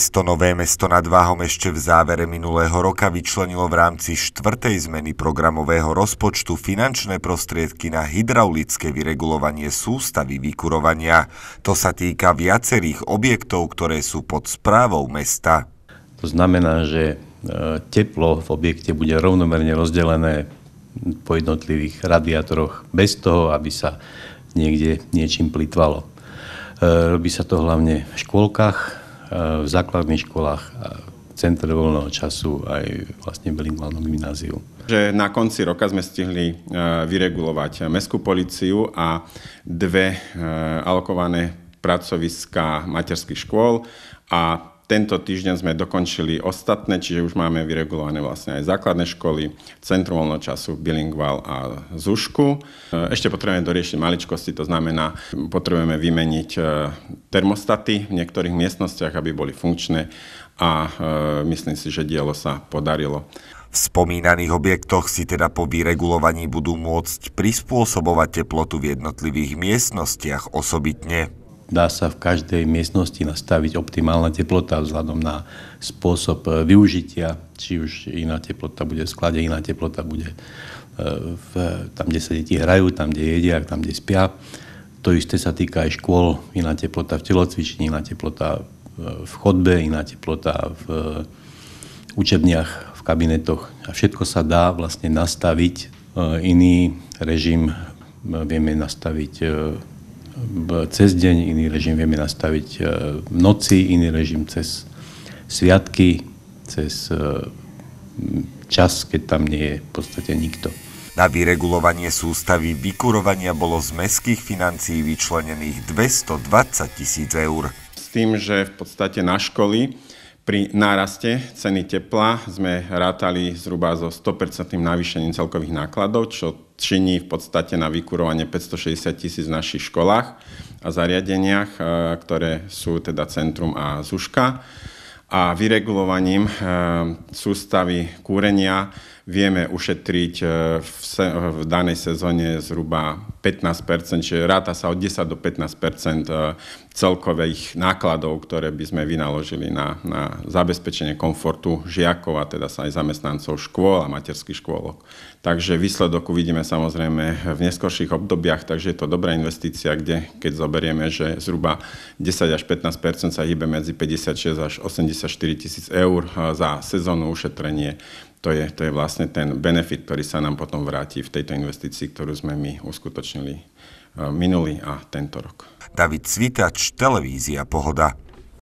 Mesto Nové mesto nad Váhom ešte v závere minulého roka vyčlenilo v rámci štvrtej zmeny programového rozpočtu finančné prostriedky na hydraulické vyregulovanie sústavy vykurovania. To sa týka viacerých objektov, ktoré sú pod správou mesta. To znamená, že e, teplo v objekte bude rovnomerne rozdelené po jednotlivých radiátoroch bez toho, aby sa niekde niečím plitvalo. E, robí sa to hlavne v škôlkach, v základných školách, v voľného času aj vlastne v bilingválnom gymnáziu. Že na konci roka sme stihli e, vyregulovať mestskú policiu a dve e, alokované pracoviska materských škôl a tento týždeň sme dokončili ostatné, čiže už máme vyregulované vlastne aj základné školy, Centrum voľného času, Bilingval a Zušku. Ešte potrebujeme doriešiť maličkosti, to znamená, potrebujeme vymeniť e, termostaty v niektorých miestnostiach, aby boli funkčné a e, myslím si, že dielo sa podarilo. V spomínaných objektoch si teda po vyregulovaní budú môcť prispôsobovať teplotu v jednotlivých miestnostiach osobitne dá sa v každej miestnosti nastaviť optimálna teplota vzhľadom na spôsob e, využitia, či už iná teplota bude v sklade, iná teplota bude e, v, tam, kde sa deti hrajú, tam, kde jedia, tam, kde spia. To isté sa týka aj škôl, iná teplota v telocvični, iná teplota v chodbe, iná teplota v učebniach, v kabinetoch. A všetko sa dá vlastne nastaviť e, iný režim, vieme nastaviť cez deň, iný režim vieme nastaviť e, v noci, iný režim cez sviatky, cez e, čas, keď tam nie je v podstate nikto. Na vyregulovanie sústavy vykurovania bolo z mestských financií vyčlenených 220 tisíc eur. S tým, že v podstate na školy pri náraste ceny tepla sme rátali zhruba so 100% navýšením celkových nákladov, čo činí v podstate na vykurovanie 560 tisíc v našich školách a zariadeniach, e, ktoré sú teda centrum a zuška. A vyregulovaním e, sústavy kúrenia vieme ušetriť e, v, se, v danej sezóne zhruba 15%, čiže ráta sa od 10 do 15% celkových nákladov, ktoré by sme vynaložili na, na zabezpečenie komfortu žiakov a teda sa aj zamestnancov škôl a materských škôlok. Takže výsledok uvidíme samozrejme v neskorších obdobiach, takže je to dobrá investícia, kde keď zoberieme, že zhruba 10 až 15% sa hýbe medzi 56 až 84 tisíc eur za sezónnu ušetrenie, to je, to je vlastne ten benefit, ktorý sa nám potom vráti v tejto investícii, ktorú sme my uskutočnili minulý a tento rok. David Cvitač, Televízia Pohoda.